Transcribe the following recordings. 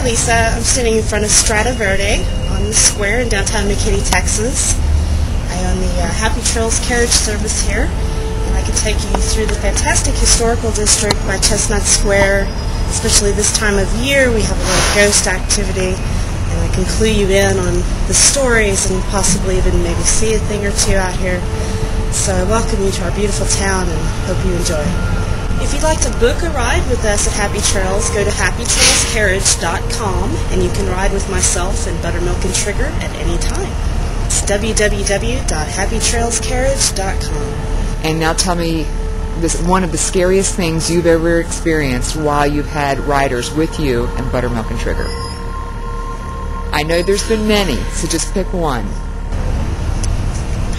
I'm standing in front of Strata Verde on the square in downtown McKinney, Texas. I own the uh, Happy Trails carriage service here, and I can take you through the fantastic historical district by Chestnut Square. Especially this time of year, we have a lot of ghost activity, and I can clue you in on the stories and possibly even maybe see a thing or two out here. So I welcome you to our beautiful town and hope you enjoy. If you'd like to book a ride with us at Happy Trails, go to happytrailscarriage.com and you can ride with myself and Buttermilk and Trigger at any time. It's www.happytrailscarriage.com. And now tell me this one of the scariest things you've ever experienced while you've had riders with you and Buttermilk and Trigger. I know there's been many, so just pick one.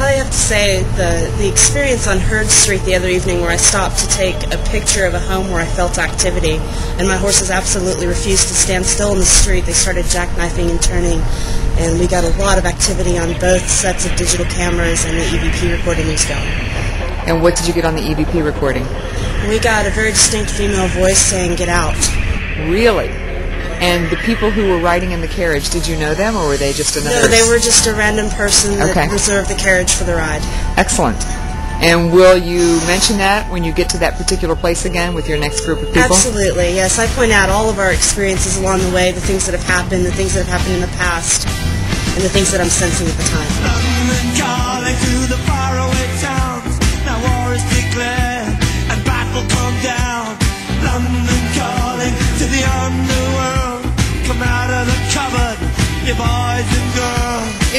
Probably have to say the, the experience on Hurd Street the other evening where I stopped to take a picture of a home where I felt activity and my horses absolutely refused to stand still in the street. They started jackknifing and turning and we got a lot of activity on both sets of digital cameras and the EVP recording was going. And what did you get on the EVP recording? We got a very distinct female voice saying, get out. Really? And the people who were riding in the carriage, did you know them or were they just another? No, they were just a random person that Okay. reserved the carriage for the ride. Excellent. And will you mention that when you get to that particular place again with your next group of people? Absolutely, yes. I point out all of our experiences along the way, the things that have happened, the things that have happened in the past, and the things that I'm sensing at the time.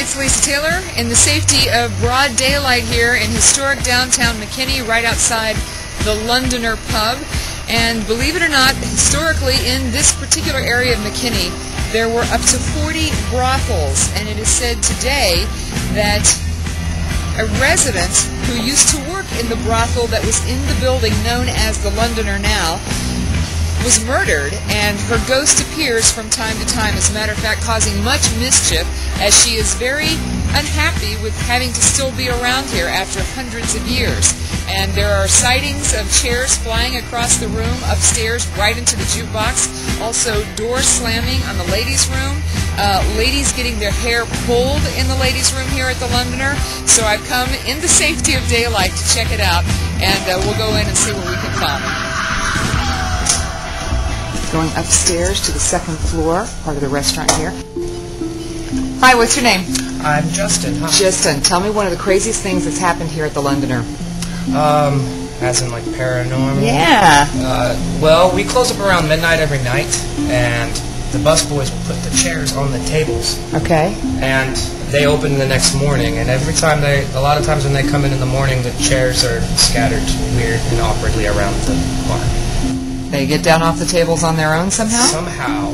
It's Lisa Taylor in the safety of broad daylight here in historic downtown McKinney, right outside the Londoner Pub. And believe it or not, historically in this particular area of McKinney, there were up to 40 brothels, and it is said today that a resident who used to work in the brothel that was in the building known as the Londoner now was murdered, and her ghost appears from time to time, as a matter of fact, causing much mischief, as she is very unhappy with having to still be around here after hundreds of years. And there are sightings of chairs flying across the room, upstairs, right into the jukebox. Also, doors slamming on the ladies' room. Uh, ladies getting their hair pulled in the ladies' room here at the Londoner. So I've come in the safety of daylight to check it out, and uh, we'll go in and see what we can find going upstairs to the second floor, part of the restaurant here. Hi, what's your name? I'm Justin. Huh? Justin. Tell me one of the craziest things that's happened here at the Londoner. Um, as in like paranormal. Yeah. Uh, well, we close up around midnight every night, and the busboys will put the chairs on the tables, Okay. and they open the next morning. And every time they, a lot of times when they come in in the morning, the chairs are scattered weird and awkwardly around the bar. They get down off the tables on their own somehow? Somehow,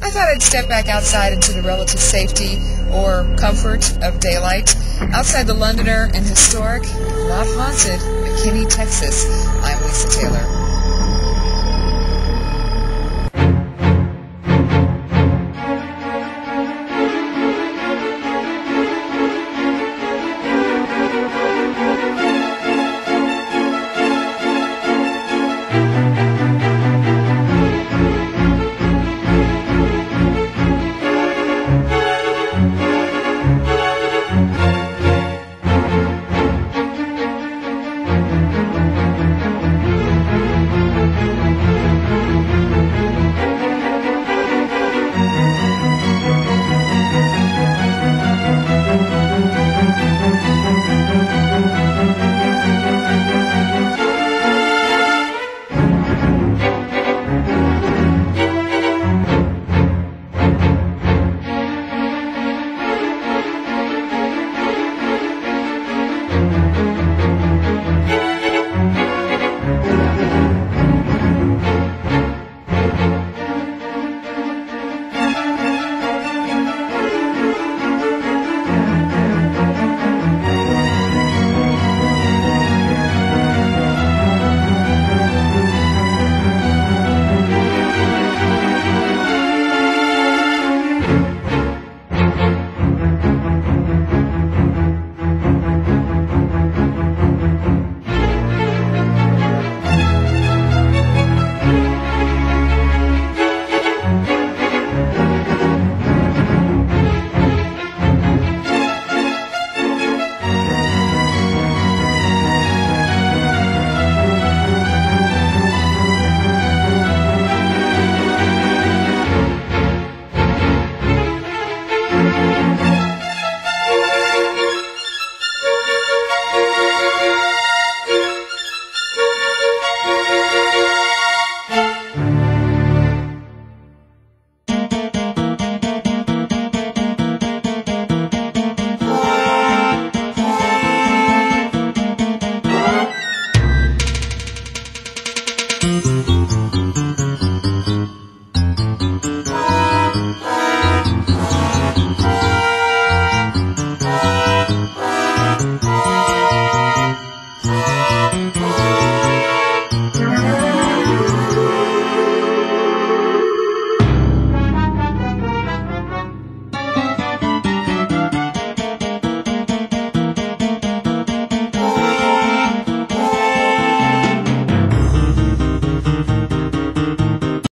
I thought I'd step back outside into the relative safety or comfort of daylight. Outside the Londoner and historic, not haunted, McKinney, Texas. I'm Lisa Taylor.